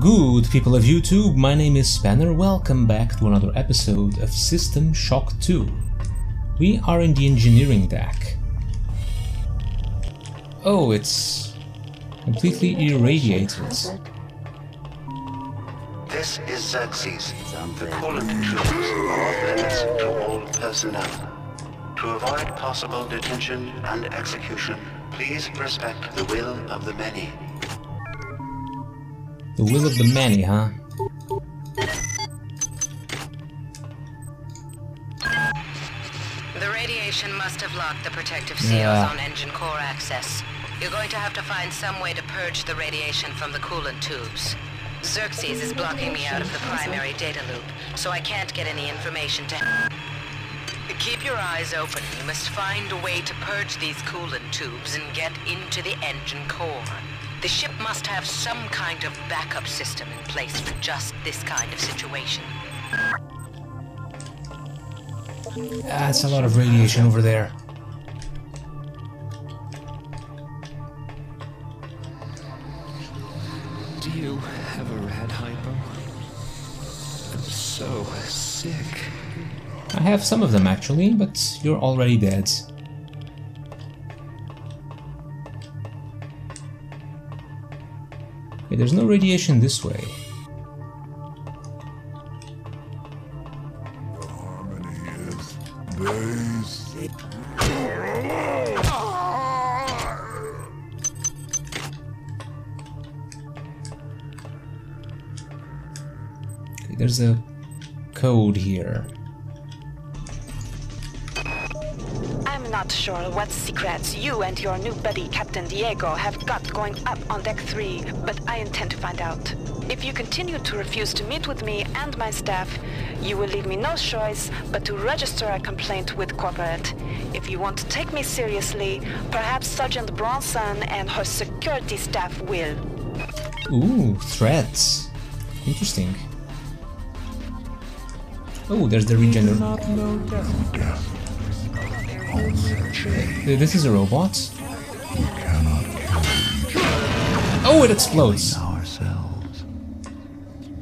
Good people of YouTube, my name is Spaner, welcome back to another episode of System Shock 2. We are in the engineering deck. Oh, it's completely irradiated. This is Xerxes. The tubes are to all personnel. To avoid possible detention and execution, please respect the will of the many. The will of the many, huh? The radiation must have locked the protective seals Yeah. on engine core access. You're going to have to find some way to purge the radiation from the coolant tubes. Xerxes is blocking me out of the primary data loop, so I can't get any information to... Keep your eyes open. You must find a way to purge these coolant tubes and get into the engine core. The ship must have some kind of backup system in place for just this kind of situation. That's a lot of radiation over there. Do you have a rad hypo? I'm so sick. I have some of them actually, but you're already dead. There's no radiation this way. There's a code here. Not sure what secrets you and your new buddy Captain Diego have got going up on Deck 3, but I intend to find out. If you continue to refuse to meet with me and my staff, you will leave me no choice but to register a complaint with Corporate. If you want to take me seriously, perhaps Sergeant Bronson and her security staff will. Ooh, threats. Interesting. Oh, there's the regener. Not know death. This is a robot. Oh, it explodes. Ourselves.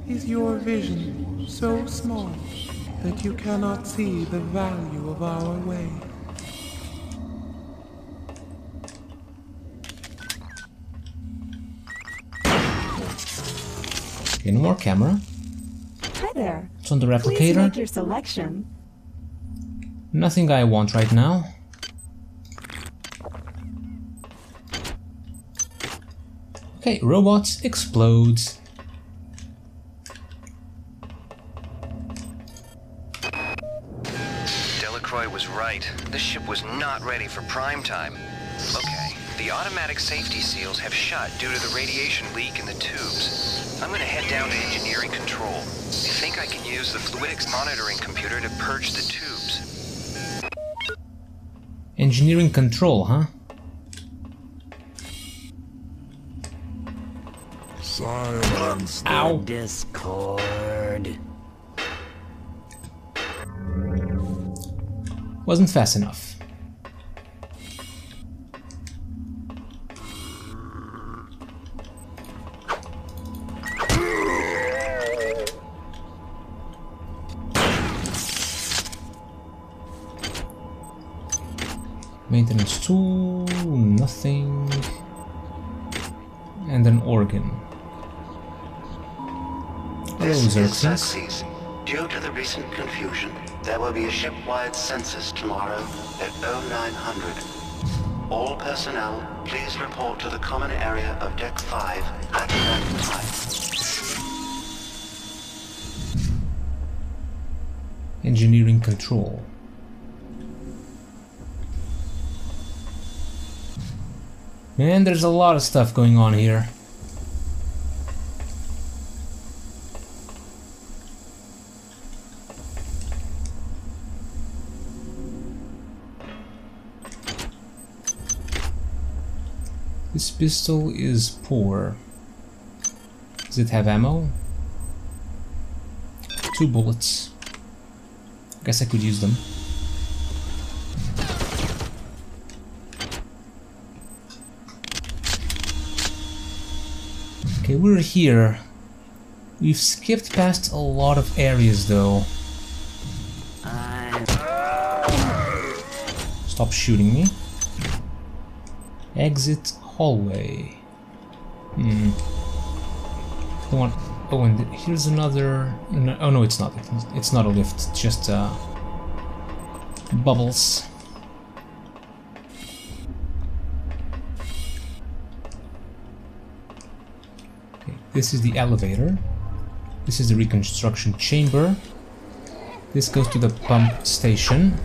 Is your vision so small that you cannot see the value of our way? Okay, no more camera. Hi there. It's on the replicator. Please replicator. make your selection. Nothing I want right now. Okay, robots explodes. Delacroix was right. This ship was not ready for prime time. Okay, the automatic safety seals have shut due to the radiation leak in the tubes. I'm gonna head down to engineering control. I think I can use the fluidics monitoring computer to purge the tubes. Engineering control, huh? Silence. Ow. Discord. Wasn't fast enough. Maintenance 2, nothing. And an organ. Hello, This is Xerxes. Xerxes. Due to the recent confusion, there will be a ship-wide census tomorrow at 0900. All personnel, please report to the common area of Deck 5 at that time. Engineering control. Man, there's a lot of stuff going on here. This pistol is poor. Does it have ammo? Two bullets. I Guess I could use them. Okay, we're here. We've skipped past a lot of areas though. Stop shooting me. Exit hallway. Hmm. One. Oh, and here's another. No, oh no, it's not. It's not a lift. Just uh, bubbles. This is the elevator. This is the reconstruction chamber. This goes to the pump station.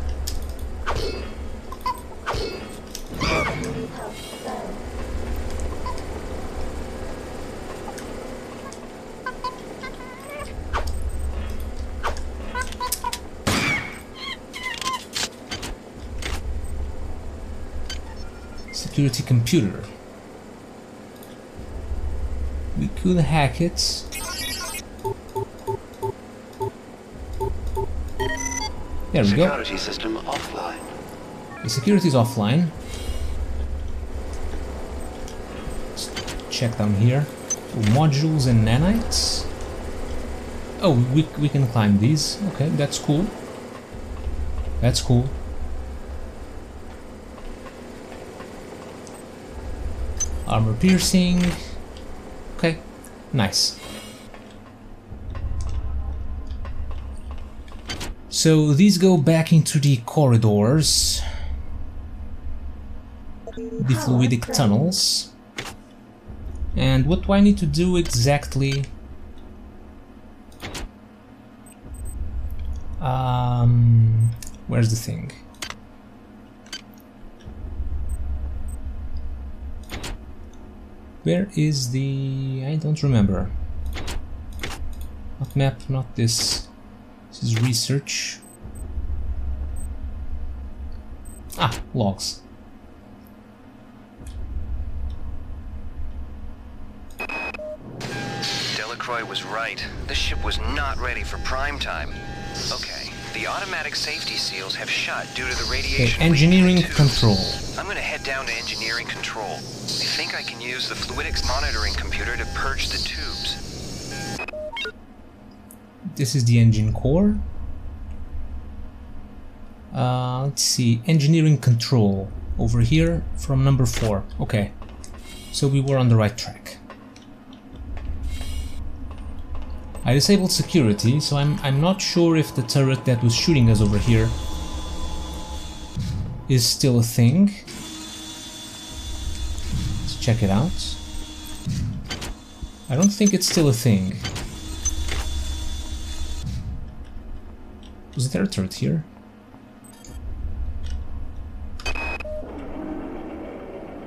Security computer. We could hack it. There we go. Security system offline. The security is offline. Let's check down here. Modules and nanites. Oh, we, we can climb these. Okay, that's cool. That's cool. Armor piercing. Okay, nice. So these go back into the corridors, the fluidic tunnels. And what do I need to do exactly? Um, where's the thing? Where is the... I don't remember. Not map, not this. This is research. Ah, logs. Delacroix was right. This ship was not ready for prime time. Okay, the automatic safety seals have shut due to the Okay, radiation. engineering in the control. I'm gonna head down to engineering control. I think I can use the fluidics monitoring computer to purge the tubes. This is the engine core. Uh, let's see, engineering control over here from number four. Okay, so we were on the right track. I disabled security, so I'm I'm not sure if the turret that was shooting us over here is still a thing. Let's check it out. I don't think it's still a thing. Was there a turret here?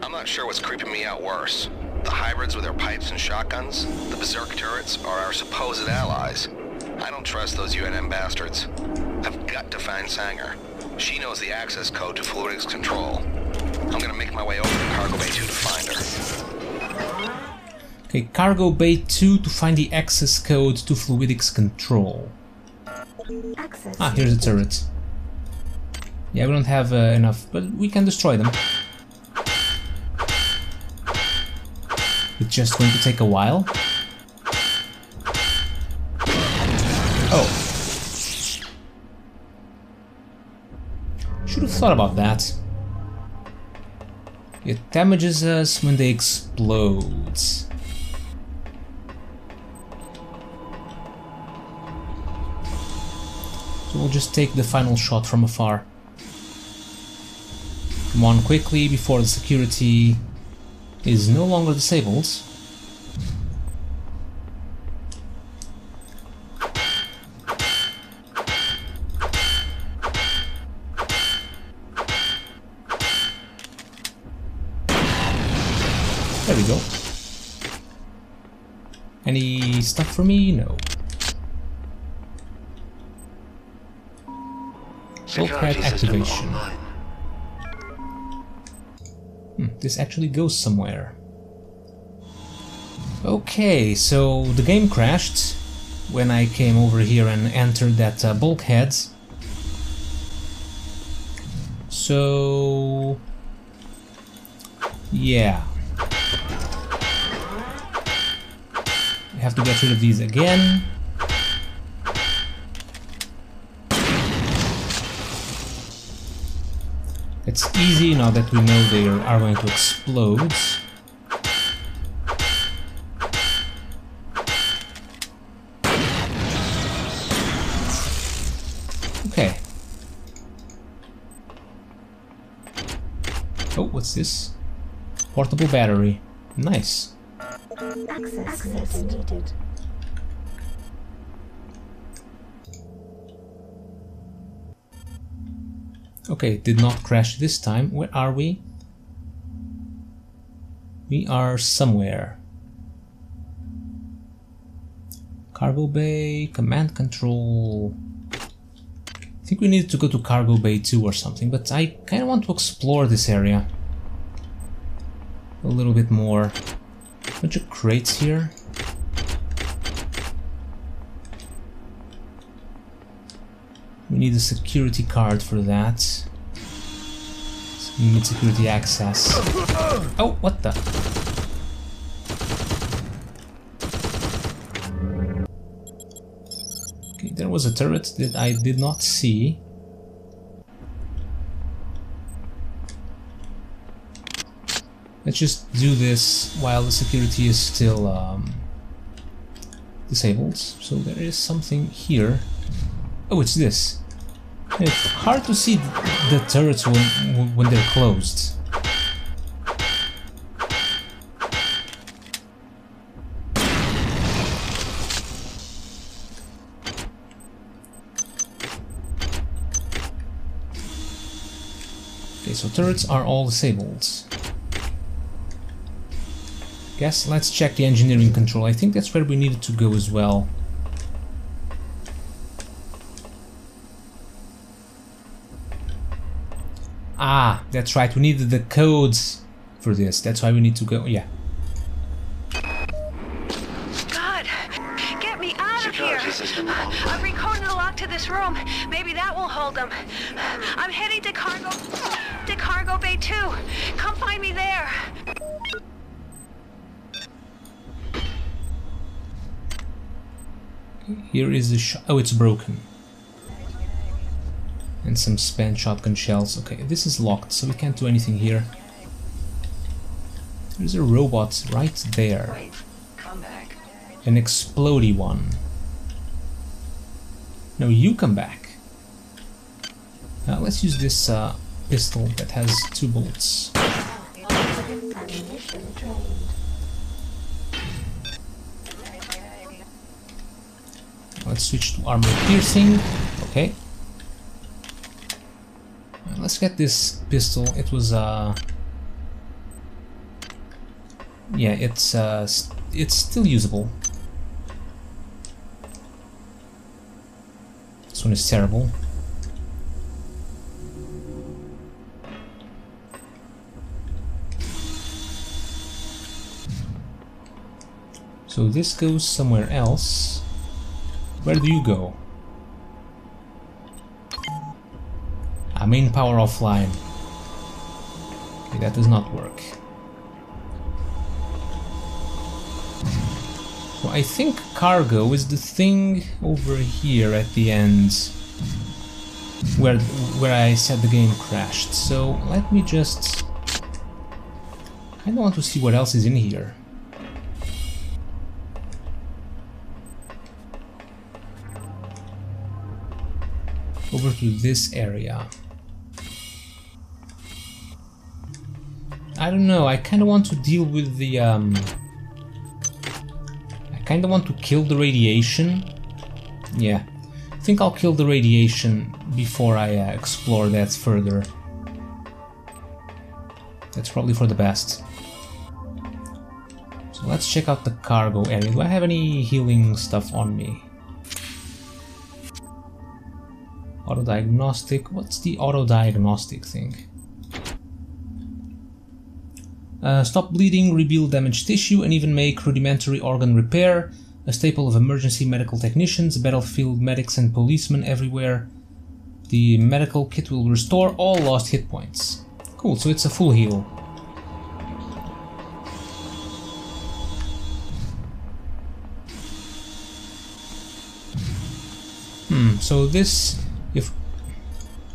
I'm not sure what's creeping me out worse. The with their pipes and shotguns, the berserk turrets, are our supposed allies. I don't trust those UNN bastards. I've got to find Sanger. She knows the access code to fluidics control. I'm gonna make my way over to Cargo Bay 2 to find her. Okay, Cargo Bay 2 to find the access code to fluidics control. Access. Ah, here's a turret. Yeah, we don't have uh, enough, but we can destroy them. Just going to take a while. Oh. Should have thought about that. It damages us when they explode. So we'll just take the final shot from afar. Come on quickly before the security is no longer disabled. There we go. Any stuff for me? No. System activation. This actually goes somewhere. Okay, so the game crashed when I came over here and entered that uh, bulkhead. So... Yeah. We have to get rid of these again. Easy now that we know they are going to explode. Okay. Oh, what's this? Portable battery. Nice. Access, needed. Okay, did not crash this time. Where are we? We are somewhere. Cargo bay, command control. I think we need to go to cargo bay 2 or something, but I kind of want to explore this area a little bit more. A Bunch of crates here. We need a security card for that. So we need security access. Oh, what the? Okay, there was a turret that I did not see. Let's just do this while the security is still um, disabled. So there is something here. Oh, it's this. It's hard to see the turrets when, when they're closed. Okay, so turrets are all disabled. Guess let's check the engineering control. I think that's where we needed to go as well. Ah, that's right, we need the codes for this. That's why we need to go, yeah. God, get me out of here. Security system online. I'm recording the lock to this room. Maybe that will hold them. I'm heading to cargo, to cargo bay two. Come find me there. Here is the sh oh, it's broken. And some spent shotgun shells. Okay, this is locked, so we can't do anything here. There's a robot right there. An explody one. No, you come back. Uh, let's use this uh, pistol that has two bullets. Let's switch to armor piercing. Okay. Let's get this pistol. It was uh Yeah, it's uh st- it's still usable. This one is terrible. So this goes somewhere else. Where do you go? Main power offline. Okay, that does not work. So I think cargo is the thing over here at the end where where I said the game crashed. So let me just I want to see what else is in here. over to this area. I don't know, I kind of want to deal with the... Um, I kind of want to kill the radiation. Yeah, I think I'll kill the radiation before I uh, explore that further. That's probably for the best. So let's check out the cargo area. Do I have any healing stuff on me? Auto diagnostic. What's the auto diagnostic thing? uh, stop bleeding, rebuild damaged tissue, and even make rudimentary organ repair, a staple of emergency medical technicians, battlefield medics, and policemen everywhere. The medical kit will restore all lost hit points. Cool, so it's a full heal. Hmm, so this... if...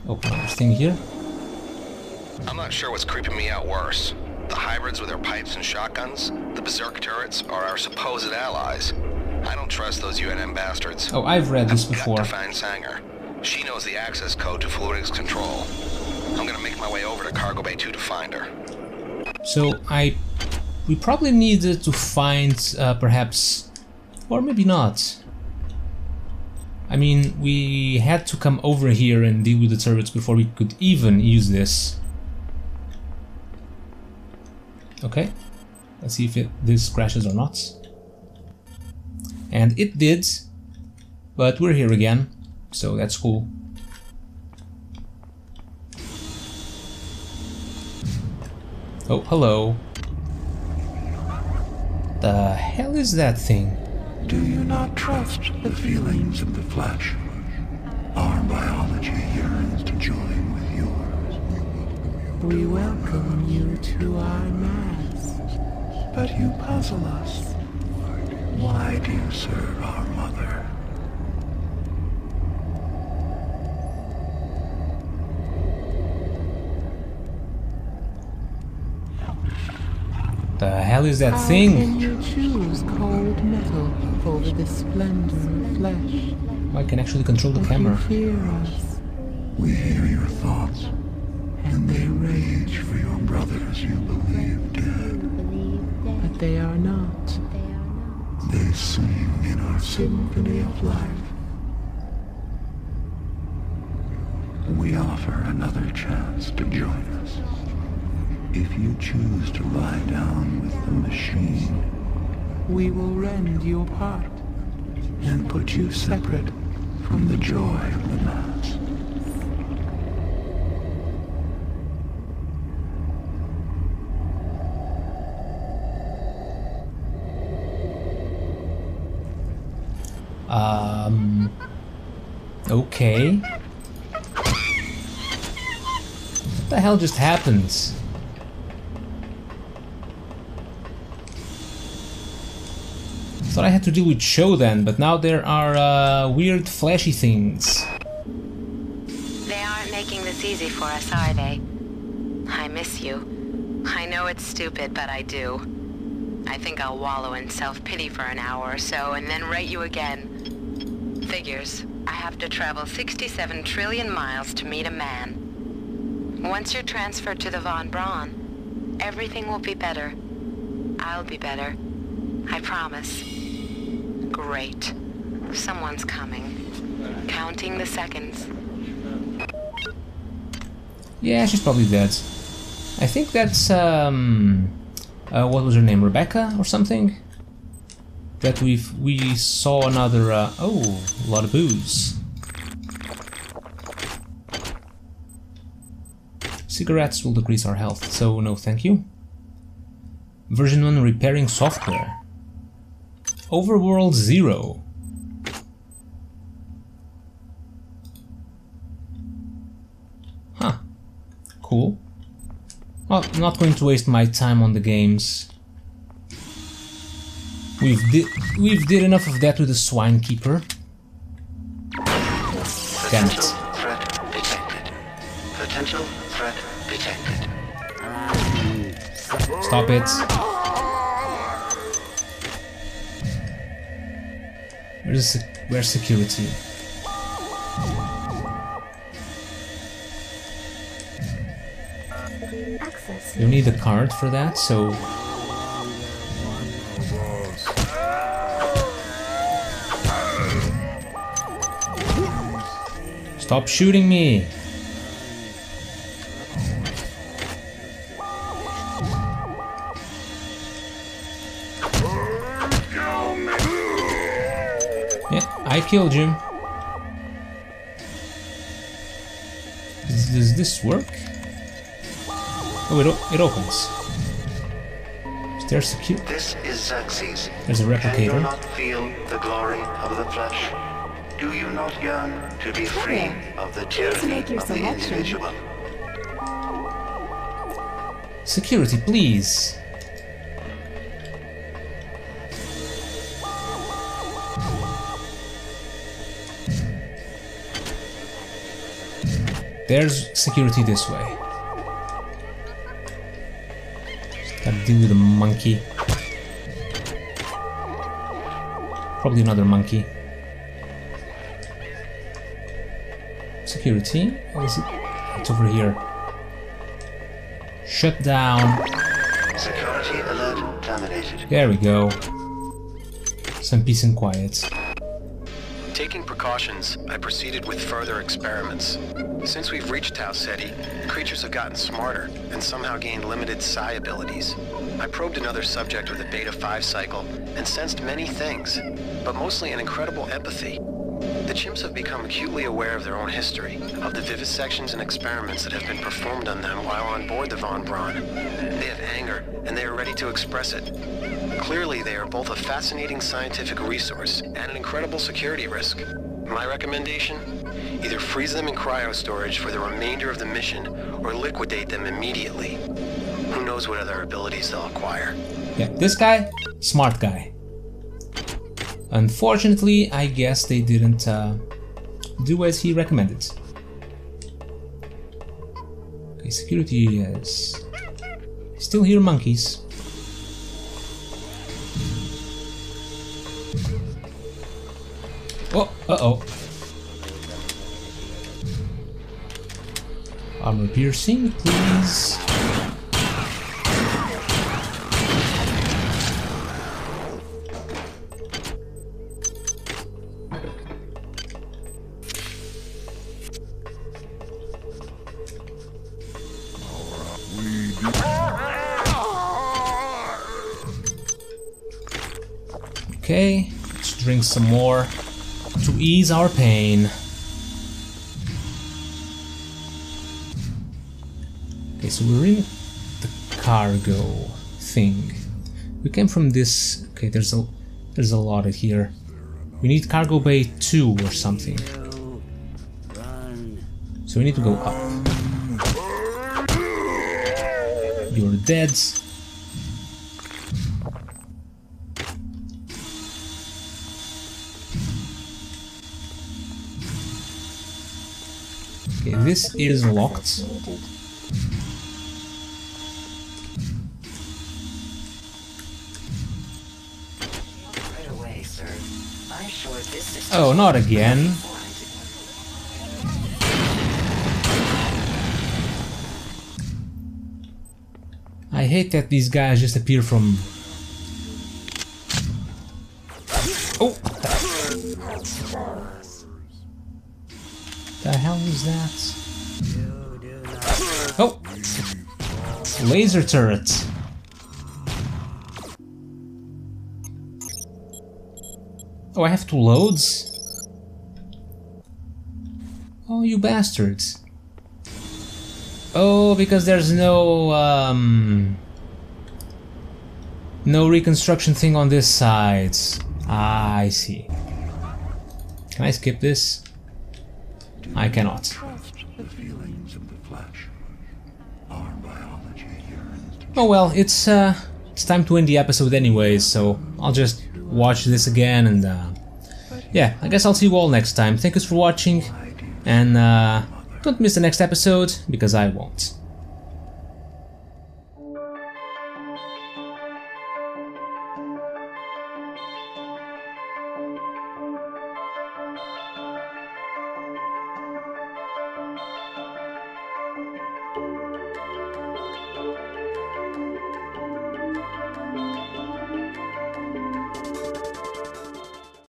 Oh, thing here. I'm not sure what's creeping me out worse. The hybrids with their pipes and shotguns, the berserk turrets, are our supposed allies. I don't trust those UNN bastards. Oh, I've read this I've before. Got to find Sanger. She knows the access code to Fluidics Control. I'm gonna make my way over to Cargo Bay 2 to find her. So I, we probably needed to find uh, perhaps, or maybe not. I mean, we had to come over here and deal with the turrets before we could even use this. Okay, let's see if it, this crashes or not. And it did, but we're here again, so that's cool. Oh, hello. The hell is that thing? Do you not trust the feelings of the flesh? Our biology yearns to join. We welcome you to our mass. But you puzzle us. Why do you serve our mother? The hell is that How thing? can you choose cold metal over the splendor of flesh? I can actually control the But camera. You fear us, We hear your thoughts, brothers you believe dead. but they are not. They sing in our symphony of life. We offer another chance to join us. If you choose to lie down with the machine We will rend you apart. and put you separate from the joy of the mass. Um. Okay. What the hell just happened? Thought I had to deal with Shodan, but now there are uh, weird flashy things. They aren't making this easy for us, are they? I miss you. I know it's stupid, but I do. I think I'll wallow in self-pity for an hour or so and then write you again. Figures. I have to travel 67 trillion miles to meet a man. Once you're transferred to the Von Braun, everything will be better. I'll be better. I promise. Great. Someone's coming. Counting the seconds. Yeah, she's probably dead. I think that's um, uh, what was her name, Rebecca or something? That we've we saw another. Uh, oh, a lot of booze. Cigarettes will decrease our health, so no, thank you. Version one repairing software. Overworld zero. Huh. Cool. Well, I'm not going to waste my time on the games. We've did we've did enough of that with the swine keeper. Damn it. Threat detected. Potential threat detected. Stop it. Where's the, where's security? You need a card for that, so Stop shooting me! Yeah, I killed him. Does, does this work? Oh, it, it opens. Is there secure? This is Xerxes. There's a Can you replicator. not feel the glory of the flesh? Do you not yearn to be free of the tyranny make your of the individual? Security, please. there's security this way. Gotta deal with a monkey. Probably another monkey. Security? What is it? It's over here. Shut down. Security alert terminated. There we go. Some peace and quiet. Taking precautions, I proceeded with further experiments. Since we've reached Tau Ceti, creatures have gotten smarter and somehow gained limited psi abilities. I probed another subject with a Beta 5 cycle and sensed many things, but mostly an incredible empathy. Chimps have become acutely aware of their own history, of the vivisections and experiments that have been performed on them while on board the Von Braun. They have anger, and they are ready to express it. Clearly, they are both a fascinating scientific resource and an incredible security risk. My recommendation? Either freeze them in cryo storage for the remainder of the mission, or liquidate them immediately. Who knows what other abilities they'll acquire. Yeah, this guy, smart guy. Unfortunately, I guess they didn't uh, do as he recommended. Okay, security is still here, monkeys. Oh, uh-oh. Armor piercing, please. Okay, let's drink some more to ease our pain. Okay, so we're in the cargo thing. We came from this. Okay, there's a there's a lot of here. We need cargo bay two or something. So we need to go up. You're dead. This is locked. Oh, not again. I hate that these guys just appear from... Laser turret! Oh, I have two loads? Oh, you bastards. Oh, because there's no, um... No reconstruction thing on this side. Ah, I see. Can I skip this? I cannot. Oh well, it's uh, it's time to end the episode anyways, so I'll just watch this again and uh, yeah, I guess I'll see you all next time. Thank you for watching and uh, don't miss the next episode because I won't.